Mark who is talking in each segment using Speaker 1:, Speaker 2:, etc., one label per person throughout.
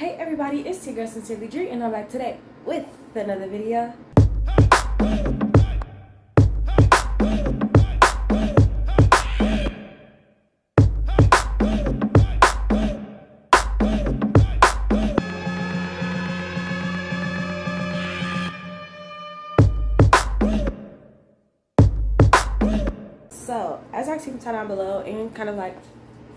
Speaker 1: Hey everybody, it's your girl Sincerely Dre and I'm back today with another video. So, as I see the title down below and kind of like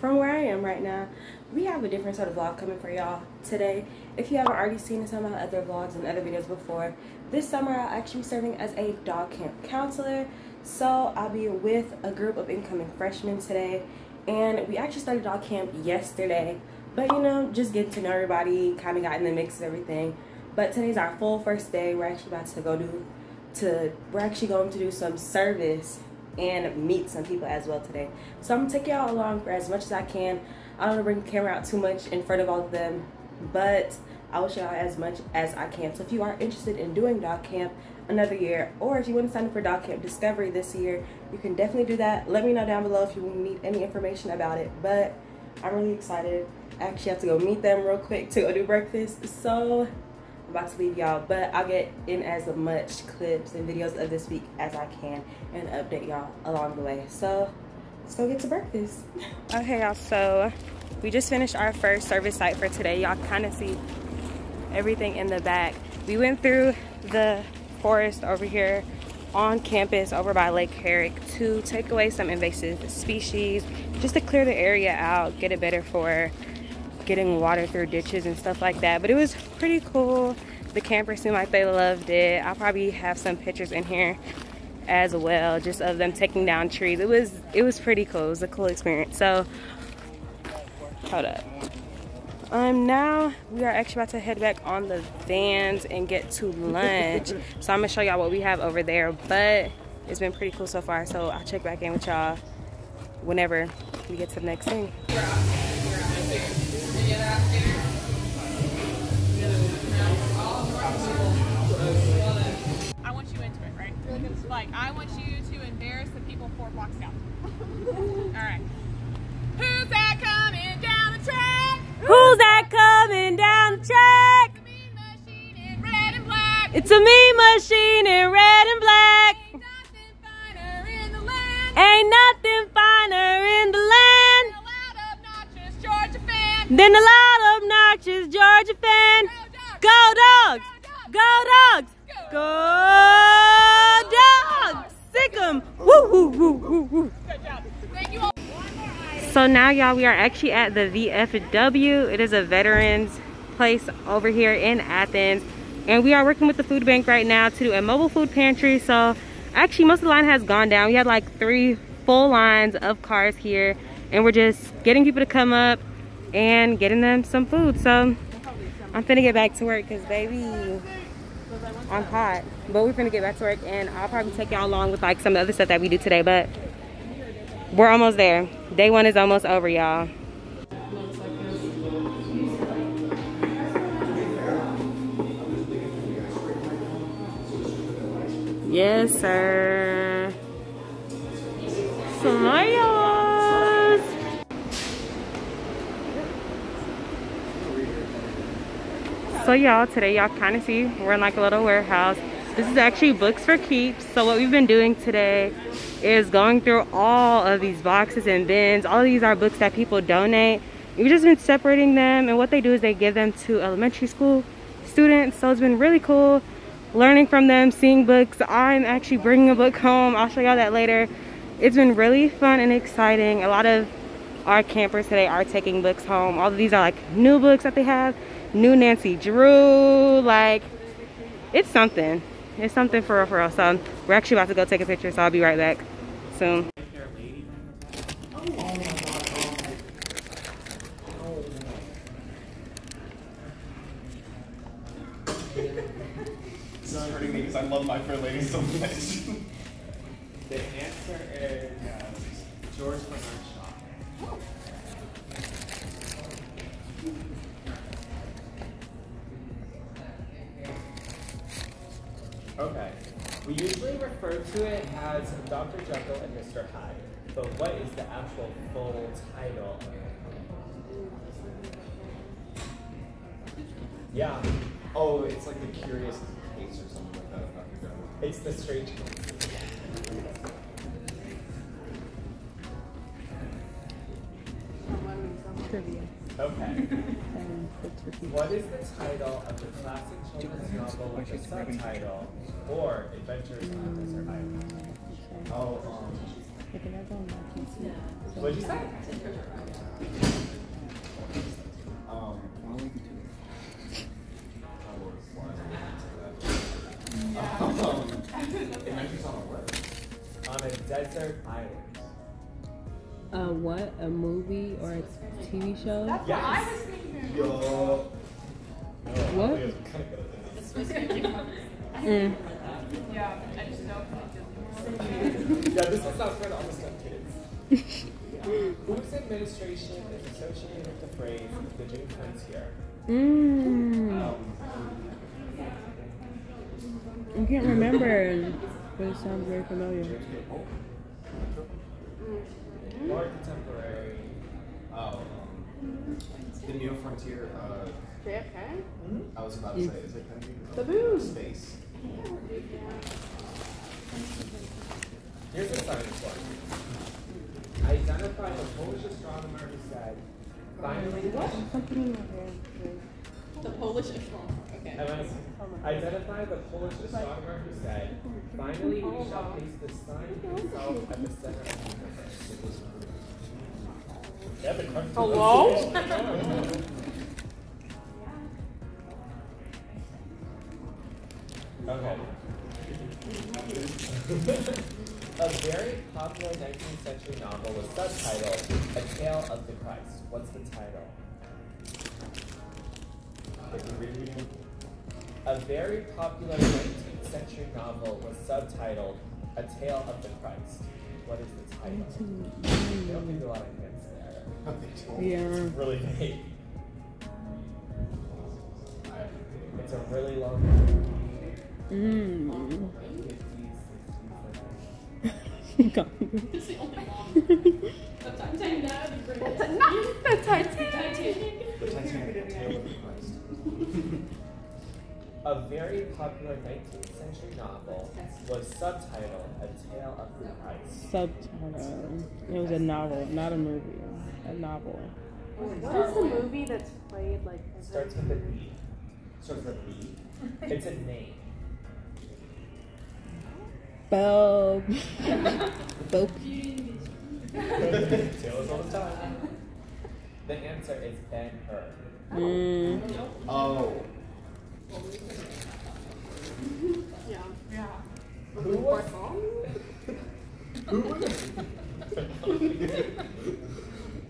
Speaker 1: from where I am right now, we have a different sort of vlog coming for y'all today. If you haven't already seen some of my other vlogs and other videos before, this summer I'll actually be serving as a Dawg Camp counselor. So I'll be with a group of incoming freshmen today. And we actually started Dawg Camp yesterday. But you know, just getting to know everybody, kind of got in the mix of everything. But today's our full first day. We're actually about to go do, to, we're actually going to do some service and meet some people as well today. So I'm gonna take y'all along for as much as I can. I don't wanna bring the camera out too much in front of all of them, but I will show y'all as much as I can. So if you are interested in doing Dawg Camp another year, or if you want to sign up for Dawg Camp discovery this year, you can definitely do that. Let me know down below if you need any information about it, but I'm really excited. I actually have to go meet them real quick to go do breakfast. So about to leave y'all but i'll get in as much clips and videos of this week as i can and update y'all along the way. So let's go get to breakfast. Okay y'all so we just finished our first service site for today. Y'all kind of see everything in the back. We went through the forest over here on campus over by lake herrick to take away some invasive species just to clear the area out get it better for getting water through ditches and stuff like that. But it was pretty cool. The campers seemed like they loved it. I'll probably have some pictures in here as well, just of them taking down trees. It was it was pretty cool. It was a cool experience. So hold up. Um now we are actually about to head back on the vans and get to lunch. so I'm gonna show y'all what we have over there. But it's been pretty cool so far. So I'll check back in with y'all whenever we get to the next thing.
Speaker 2: Right? Like, I want you to embarrass the people four blocks down. All right. Who's that coming down the track?
Speaker 1: Who's that coming down the track?
Speaker 2: Mean machine in red and black.
Speaker 1: It's a mean y'all, we are actually at the VFW. It is a veterans place over here in Athens. And we are working with the food bank right now to do a mobile food pantry. So actually, most of the line has gone down. We had like three full lines of cars here. And we're just getting people to come up and getting them some food. So I'm finna get back to work because, baby, I'm hot. But we're finna get back to work. And I'll probably take y'all along with like some of the other stuff that we do today. But we're almost there. Day one is almost over, y'all. Yes, sir. Smiles. So y'all, today y'all kind of see we're in like a little warehouse. This is actually books for keeps. So what we've been doing today is going through all of these boxes and bins. All of these are books that people donate. We've just been separating them and what they do is they give them to elementary school students. So it's been really cool learning from them, seeing books. I'm actually bringing a book home. I'll show y'all that later. It's been really fun and exciting. A lot of our campers today are taking books home. All of these are like new books that they have. New Nancy Drew, like it's something. It's something for real, for real. So we're actually about to go take a picture, so I'll be right back soon.
Speaker 3: This is hurting me because I love my Fair Lady so much.
Speaker 4: The answer is George Bernard refer to it as Dr. Jekyll and Mr. Hyde, but what is the actual full title? Yeah,
Speaker 3: Oh, it's like the Curious Case or something like that. I'm not sure.
Speaker 4: it's the strange case. Okay.
Speaker 1: And let's repeat.
Speaker 4: What is the title of the classic children's novel with the subtitle or Adventures on Desert Island?
Speaker 3: Oh, um,
Speaker 1: If it has on, I can see. So,
Speaker 4: What'd you say?
Speaker 3: What?
Speaker 4: A
Speaker 1: movie or a TV show?
Speaker 4: Yes.
Speaker 3: Yo.
Speaker 1: What? Mm.
Speaker 5: Yeah, I just know.
Speaker 4: Yeah, this is not for the almost done kids. Whose administration is associated with the phrase the June frontier?
Speaker 1: Mm.
Speaker 3: Um,
Speaker 1: I can't remember, but it sounds very familiar.
Speaker 4: More contemporary.
Speaker 3: oh, um, the Neo Frontier, uh,
Speaker 5: JFK?
Speaker 3: I was about to say, is it country?
Speaker 5: The moon.
Speaker 3: Space.
Speaker 4: Here's a science one. Identify the Polish astronomer who said, finally,
Speaker 1: Something in my hair.
Speaker 5: The Polish astronomer. Okay.
Speaker 4: And Identify the Polish astronomer who said, finally we shall place the sun himself at the center of the universe. Yeah,
Speaker 5: Hello?
Speaker 4: Okay. A very popular 19th century novel was subtitled A Tale of the Christ. What's the title? A very popular 19th century novel was subtitled A Tale of the Christ. What is the title? They don't give you a lot of hints there.
Speaker 3: They
Speaker 1: Yeah.
Speaker 4: It's really vague. It's a really long movie.
Speaker 1: Mm.
Speaker 4: 50s, 60s,
Speaker 1: God.
Speaker 5: It's the only one. The Titanic. Not the Titanic.
Speaker 3: The Titanic,
Speaker 4: A very popular 19th century novel was subtitled A Tale of the Christ.
Speaker 1: Subtitle. It was a novel, not a movie. A novel.
Speaker 2: What is the movie that's played like?
Speaker 4: It starts with a B.
Speaker 3: Starts with a B.
Speaker 4: It's a name.
Speaker 1: Bob. Bob.
Speaker 4: Tell all the time. The answer is Ben Hur.
Speaker 1: Mm.
Speaker 3: Oh.
Speaker 5: Yeah. Yeah.
Speaker 4: Who was who was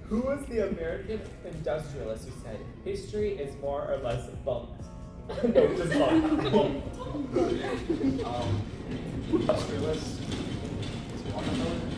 Speaker 4: who was the American industrialist who said history is more or less bumped? no, just bumped. bumped.
Speaker 3: Um, industrialist. Is it Rockefeller?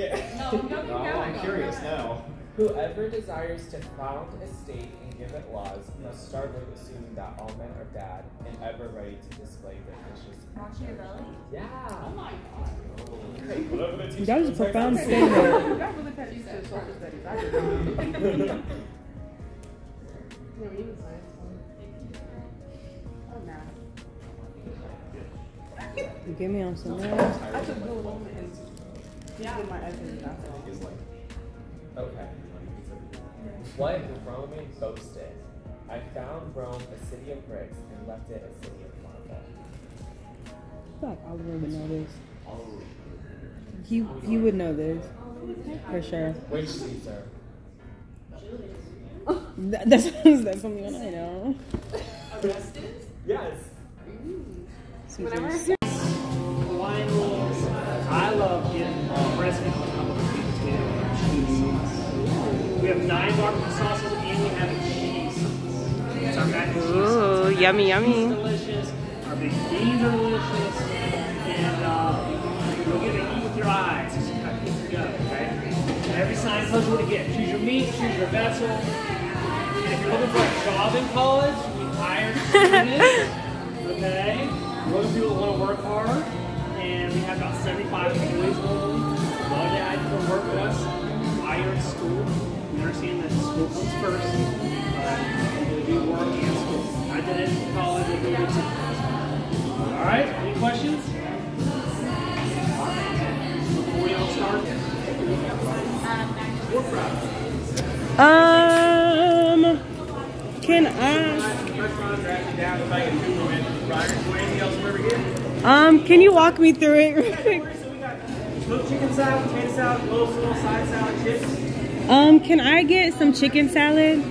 Speaker 4: Are you cutting?
Speaker 5: No, no, keep going.
Speaker 3: I'm curious now.
Speaker 4: Whoever desires to found a state and give it laws must start with assuming that all men are bad and ever ready to display their vicious.
Speaker 5: Machiavelli?
Speaker 4: Yeah.
Speaker 5: Oh my god.
Speaker 4: Hey, whatever
Speaker 1: That was a profound statement.
Speaker 2: That really cut you to social studies. I did not. No, even science. Oh, math.
Speaker 1: You get me on some math.
Speaker 2: I took Google and yeah, did my essay. and that's all.
Speaker 3: Is like.
Speaker 4: Okay. What Roman boasted? I found Rome a city of bricks and left it a city of marble.
Speaker 1: I feel like I would know this. You you would know this for sure.
Speaker 4: Which Caesar?
Speaker 1: That, that's that's something I know.
Speaker 4: Yes.
Speaker 1: Caesar's-
Speaker 6: have nine barbecue sauces and we have a cheese sauce. It's our mac and cheese
Speaker 1: Ooh,
Speaker 6: sauce.
Speaker 1: Yummy,
Speaker 6: mac and cheese is
Speaker 1: yummy.
Speaker 6: delicious. Our baked beans are delicious. And uh, you'll get to eat with your eyes. Just kind of pick it up, okay? And every sign tells you what to get. Choose your meat, choose your vessel. And if you're looking for a job in college, we hire students. Okay? We're looking for people that want to work hard. And we have about 75 employees globally. Love to you come work with us while you're in school. Understand that school comes first. We do work and school. I did it in college. I did it. All right. Any questions? Before we all start.
Speaker 1: Um, can I?
Speaker 4: Restaurants are actually down if I can do it. Ryder, is there anything else we're ever getting?
Speaker 1: Um, can you walk me through it?
Speaker 4: So we got smoked chicken salad, potato salad, little side salad, chips.
Speaker 1: Um, can I get some chicken salad?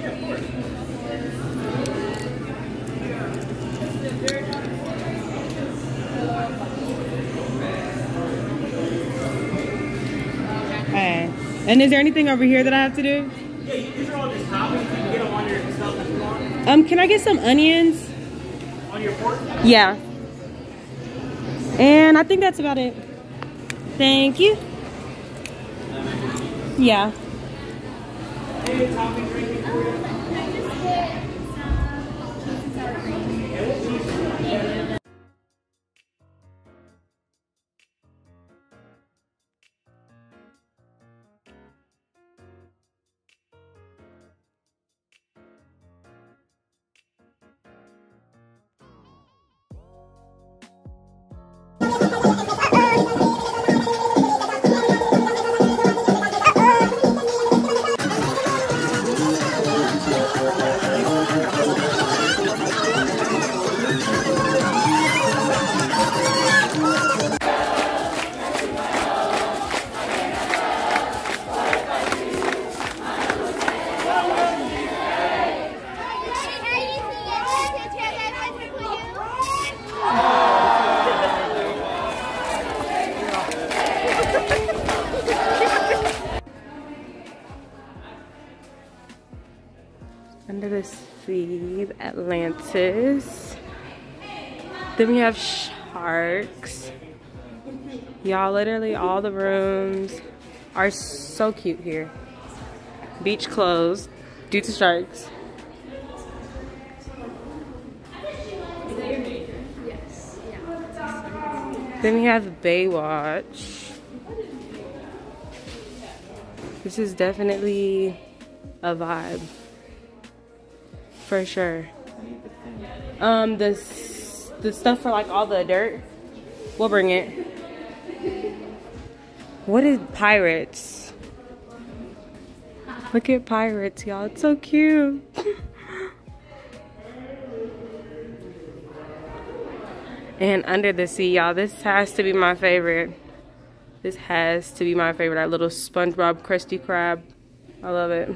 Speaker 1: Okay. And is there anything over here that I have to do?
Speaker 6: Yeah, you- these are all just toppings. You can get them on if you want.
Speaker 1: Um, can I get some onions?
Speaker 6: On your pork.
Speaker 1: Yeah. And I think that's about it. Thank you. Yeah.
Speaker 6: Any toppings
Speaker 1: Then we have sharks. Y'all, literally all the rooms are so cute here. Beach closed due to sharks. Then we have Baywatch. This is definitely a vibe. For sure. Um, the the stuff for like all the dirt, we'll bring it. What is pirates? Look at pirates, y'all. It's so cute. and under the sea, y'all. This has to be my favorite. This has to be my favorite. That little SpongeBob Krusty Krab. I love it.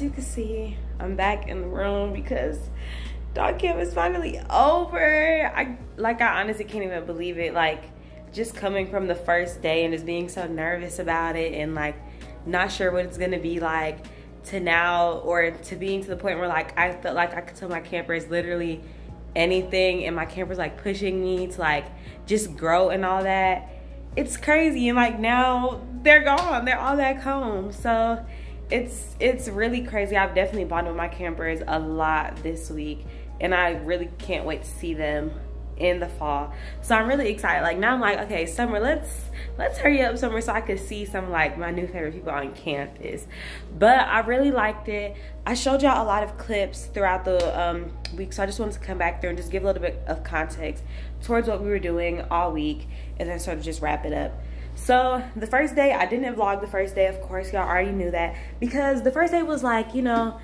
Speaker 1: as you can see, I'm back in the room because Dawg Camp is finally over. I like I honestly can't even believe it. Like just coming from the first day and just being so nervous about it and like not sure what it's gonna be like to now or to being to the point where like I felt like I could tell my campers literally anything and my campers like pushing me to like just grow and all that. It's crazy and like now they're gone. They're all back home. So it's it's really crazy. I've definitely bonded with my campers a lot this week, and I really can't wait to see them in the fall. So I'm really excited. Like now I'm like, okay, summer, let's let's hurry up summer so I could see some like my new favorite people on campus. But I really liked it. I showed y'all a lot of clips throughout the um, week, so I just wanted to come back through and just give a little bit of context towards what we were doing all week and then sort of just wrap it up. So the first day, I didn't vlog the first day, of course, y'all already knew that because the first day was like, you know,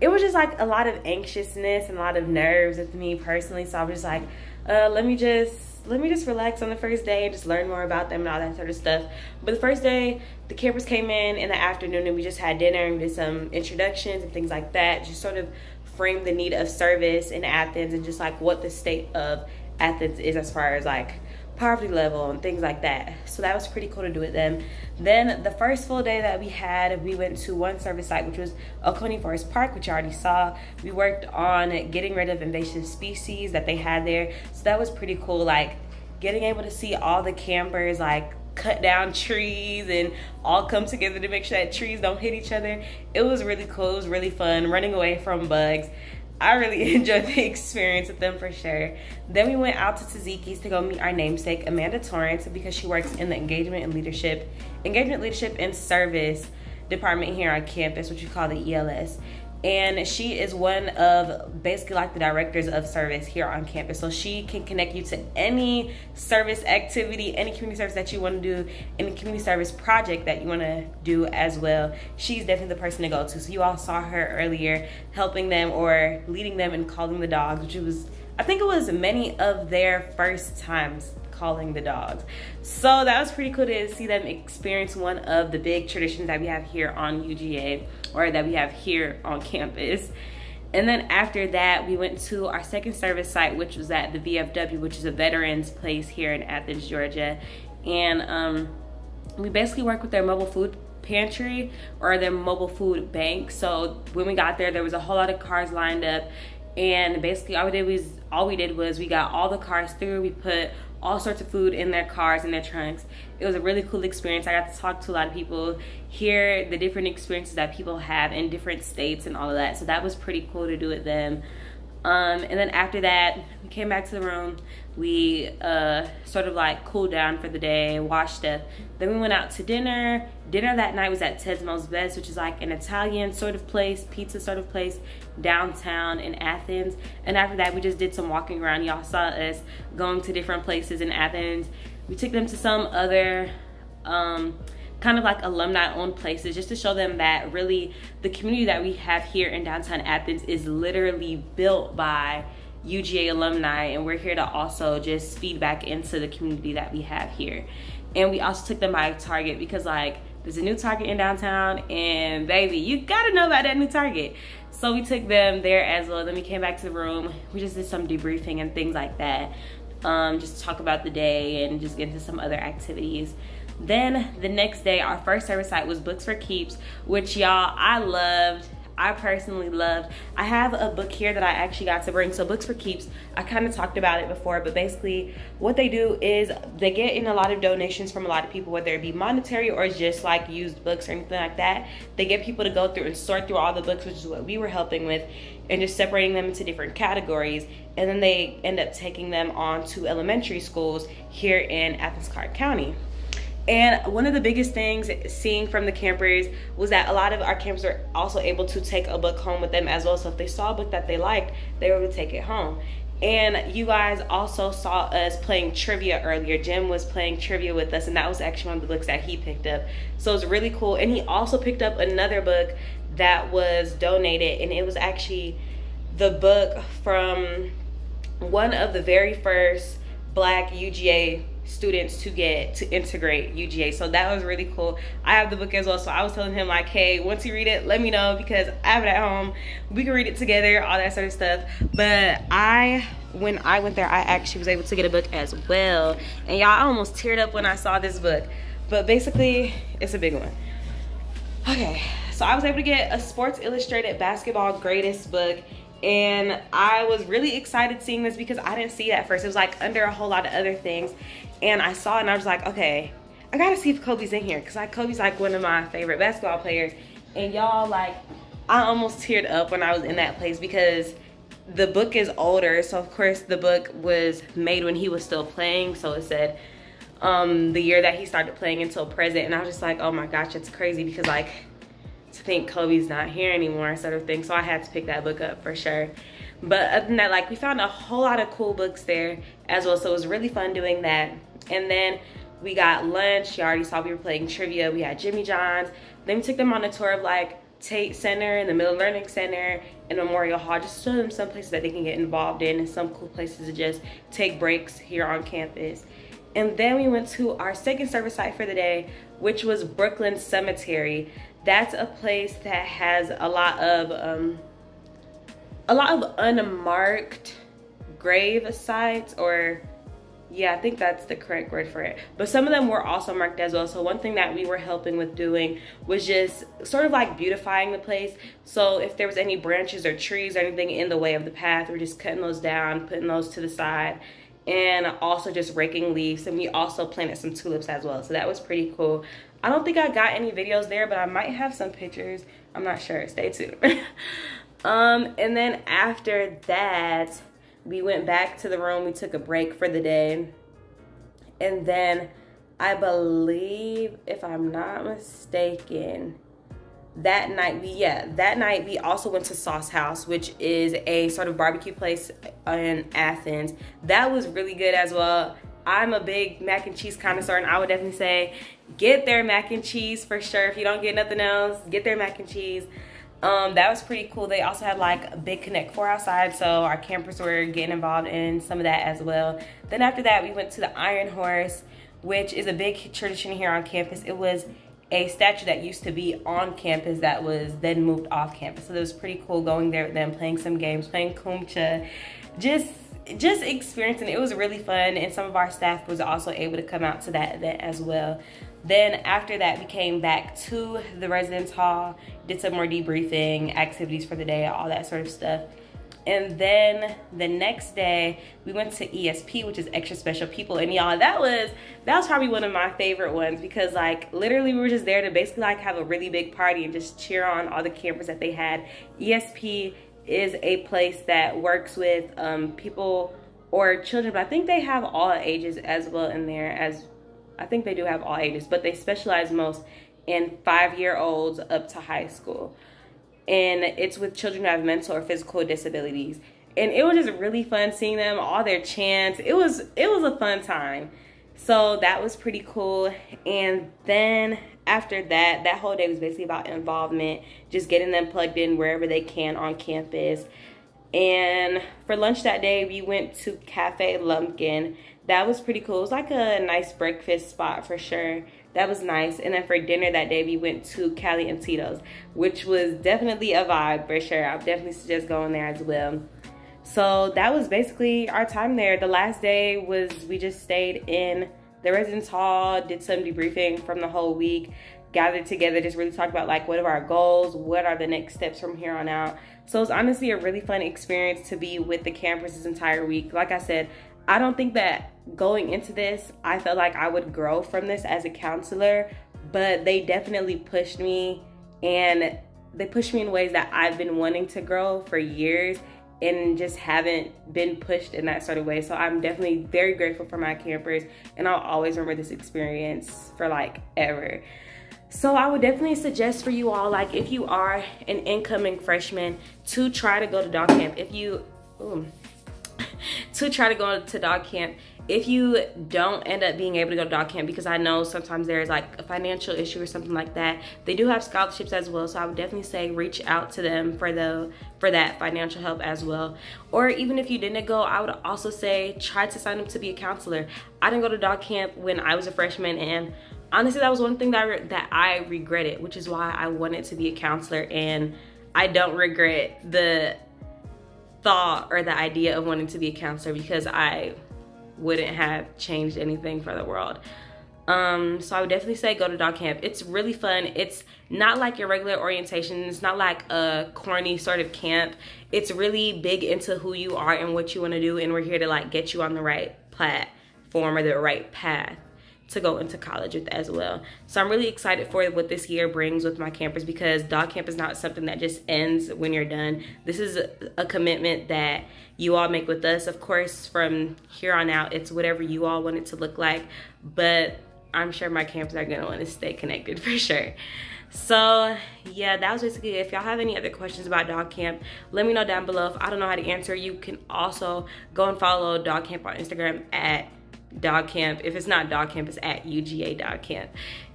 Speaker 1: it was just like a lot of anxiousness and a lot of nerves with me personally. So I was just like, uh, let me just let me just relax on the first day and just learn more about them and all that sort of stuff. But the first day, the campers came in in the afternoon and we just had dinner and did some introductions and things like that. Just sort of framed the need of service in Athens and just like what the state of Athens is as far as like poverty level and things like that. So that was pretty cool to do with them. Then the first full day that we had, we went to one service site, which was Oconee Forest Park, which you already saw. We worked on getting rid of invasive species that they had there. So that was pretty cool, like getting able to see all the campers like cut down trees and all come together to make sure that trees don't hit each other. It was really cool. It was really fun running away from bugs. I really enjoyed the experience with them for sure. Then we went out to Taziki's to go meet our namesake, Amanda Torrance, because she works in the engagement and leadership, engagement, leadership, and service department here on campus, which we call the ELS and she is one of basically like the directors of service here on campus. So she can connect you to any service activity any community service that you want to do any community service project that you want to do as well. She's definitely the person to go to. So you all saw her earlier helping them or leading them and calling the dogs which was i think it was many of their first times calling the dogs. So that was pretty cool to see them experience one of the big traditions that we have here on UGA or that we have here on campus. And then after that, we went to our second service site, which was at the VFW, which is a veterans place here in Athens, Georgia. And um, we basically work with their mobile food pantry or their mobile food bank. So when we got there, there was a whole lot of cars lined up. And basically all we did was all we did was we got all the cars through. We put all sorts of food in their cars and their trunks. It was a really cool experience. I got to talk to a lot of people, hear the different experiences that people have in different states and all of that. So that was pretty cool to do with them. Um, and then after that, we came back to the room. We uh, sort of like cooled down for the day, washed up. Then we went out to dinner. Dinner that night was at Ted's Most Best, which is like an Italian sort of place, pizza sort of place downtown in Athens. And after that, we just did some walking around. Y'all saw us going to different places in Athens. We took them to some other um, kind of like alumni owned places just to show them that really the community that we have here in downtown Athens is literally built by UGA alumni and we're here to also just feed back into the community that we have here. And we also took them by Target because like there's a new Target in downtown and baby, you gotta know about that new Target. So we took them there as well. Then we came back to the room. We just did some debriefing and things like that. Um, just talk about the day and just get into some other activities. Then the next day, our first service site was Books for Keeps, which y'all, I loved. I personally loved. I have a book here that I actually got to bring. So Books for Keeps, I kind of talked about it before, but basically what they do is they get in a lot of donations from a lot of people, whether it be monetary or just like used books or anything like that. They get people to go through and sort through all the books, which is what we were helping with, and just separating them into different categories. And then they end up taking them on to elementary schools here in Athens Clarke County. And one of the biggest things seeing from the campers was that a lot of our campers are also able to take a book home with them as well. So if they saw a book that they liked, they were able to take it home. And you guys also saw us playing trivia earlier. Jim was playing trivia with us, and that was actually one of the books that he picked up. So it was really cool. And he also picked up another book that was donated, and it was actually the book from one of the very first black UGA students to get to integrate UGA. So that was really cool. I have the book as well. So I was telling him like, hey, once you read it, let me know because I have it at home. We can read it together, all that sort of stuff. But I when I went there, I actually was able to get a book as well. And y'all I almost teared up when I saw this book. But basically, it's a big one. Okay, so I was able to get a Sports Illustrated basketball greatest book and I was really excited seeing this because I didn't see it at first. It was like under a whole lot of other things. And I saw it and I was like, okay, I gotta see if Kobe's in here. Cause like Kobe's like one of my favorite basketball players. And y'all like, I almost teared up when I was in that place because the book is older, so of course the book was made when he was still playing. So it said um, the year that he started playing until present, and I was just like, oh my gosh, it's crazy because like think Kobe's not here anymore, sort of thing. So I had to pick that book up for sure. But other than that, like we found a whole lot of cool books there as well. So it was really fun doing that. And then we got lunch. You already saw we were playing trivia. We had Jimmy John's. Then we took them on a tour of like Tate Center and the Miller Learning Center and Memorial Hall. Just show them some places that they can get involved in and some cool places to just take breaks here on campus. And then we went to our second service site for the day, which was Brooklyn Cemetery. That's a place that has a lot of um, a lot of unmarked grave sites or yeah i think that's the correct word for it. But some of them were also marked as well. So one thing that we were helping with doing was just sort of like beautifying the place. So if there was any branches or trees or anything in the way of the path we're just cutting those down putting those to the side and also just raking leaves. And we also planted some tulips as well. So that was pretty cool i don't think i got any videos there but i might have some pictures. I'm not sure. Stay tuned. Um, and then after that, we went back to the room. We took a break for the day. And then I believe, if I'm not mistaken, that night we yeah that night we also went to Saucehouse which is a sort of barbecue place in athens. That was really good as well. I'm a big mac and cheese connoisseur and i would definitely say get their mac and cheese for sure if you don't get nothing else get their mac and cheese um, that was pretty cool. They also had like a big Connect Four outside, so our campers were getting involved in some of that as well. Then after that, we went to the Iron Horse, which is a big tradition here on campus. It was a statue that used to be on campus that was then moved off campus. So it was pretty cool going there with them, playing some games, playing Kan Jam, just just experiencing it was really fun and some of our staff was also able to come out to that event as well then after that, we came back to the residence hall, did some more debriefing, activities for the day, all that sort of stuff. And then the next day, we went to ESP, which is Extra Special People. And y'all, that was that was probably one of my favorite ones because like literally we were just there to basically like have a really big party and just cheer on all the campers that they had. ESP is a place that works with um, people or children, but I think they have all ages as well in there as I think they do have all ages, but they specialize most in five year olds up to high school. And it's with children who have mental or physical disabilities. And it was just really fun seeing them, all their chants. It was it was a fun time. So that was pretty cool. And then after that, that whole day was basically about involvement, just getting them plugged in wherever they can on campus. And for lunch that day, we went to Cafe Lumpkin that was pretty cool. It was like a nice breakfast spot for sure. That was nice. And then for dinner that day, we went to Cali and Tito's, which was definitely a vibe for sure. I would definitely suggest going there as well. So that was basically our time there. The last day was we just stayed in the residence hall, did some debriefing from the whole week, gathered together, just really talked about like what are our goals, what are the next steps from here on out. So it was honestly a really fun experience to be with the campers this entire week. Like I said, I don't think that going into this, I felt like I would grow from this as a counselor, but they definitely pushed me and they pushed me in ways that I've been wanting to grow for years and just haven't been pushed in that sort of way. So I'm definitely very grateful for my campers and I'll always remember this experience for like ever. So I would definitely suggest for you all, like if you are an incoming freshman, to try to go to Dawg Camp. If you, ooh, to try to go to Dawg Camp. If you don't end up being able to go to Dawg Camp because i know sometimes there's like a financial issue or something like that they do have scholarships as well so i would definitely say reach out to them for the for that financial help as well. Or even if you didn't go i would also say try to sign up to be a counselor. I didn't go to Dawg Camp when i was a freshman and honestly that was one thing that I, that i regretted which is why i wanted to be a counselor and i don't regret the thought or the idea of wanting to be a counselor because I wouldn't have changed anything for the world. Um, so I would definitely say go to Dawg Camp. It's really fun. It's not like your regular orientation. It's not like a corny sort of camp. It's really big into who you are and what you want to do. And we're here to like get you on the right platform or the right path. To go into college with as well. So I'm really excited for what this year brings with my campers because Dawg Camp is not something that just ends when you're done. This is a, commitment that you all make with us. Of course, from here on out, it's whatever you all want it to look like, but I'm sure my campers are gonna wanna stay connected for sure. So yeah, that was basically it. If y'all have any other questions about Dawg Camp, let me know down below. If I don't know how to answer, you can also go and follow Dawg Camp on Instagram at Dawg Camp. If it's not Dawg Camp, it's at UGA Dawg Camp.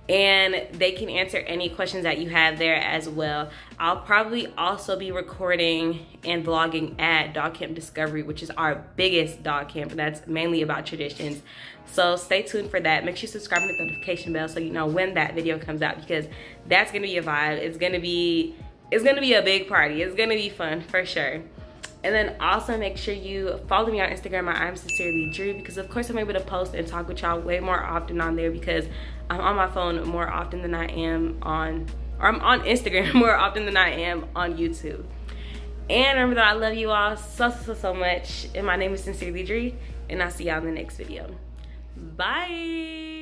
Speaker 1: And they can answer any questions that you have there as well. I'll probably also be recording and vlogging at Dawg Camp Discovery, which is our biggest Dawg Camp. And that's mainly about traditions. So stay tuned for that. Make sure you subscribe and hit the notification bell so you know when that video comes out because that's gonna be a vibe. It's gonna be it's gonna be a big party. It's gonna be fun for sure. And then also make sure you follow me on Instagram at I'm Sincerely Dre because of course I'm able to post and talk with y'all way more often on there because I'm on my phone more often than I am on, or I'm on Instagram more often than I am on YouTube. And remember that I love you all so, so, so much. And my name is Sincerely Dre and I'll see y'all in the next video. Bye.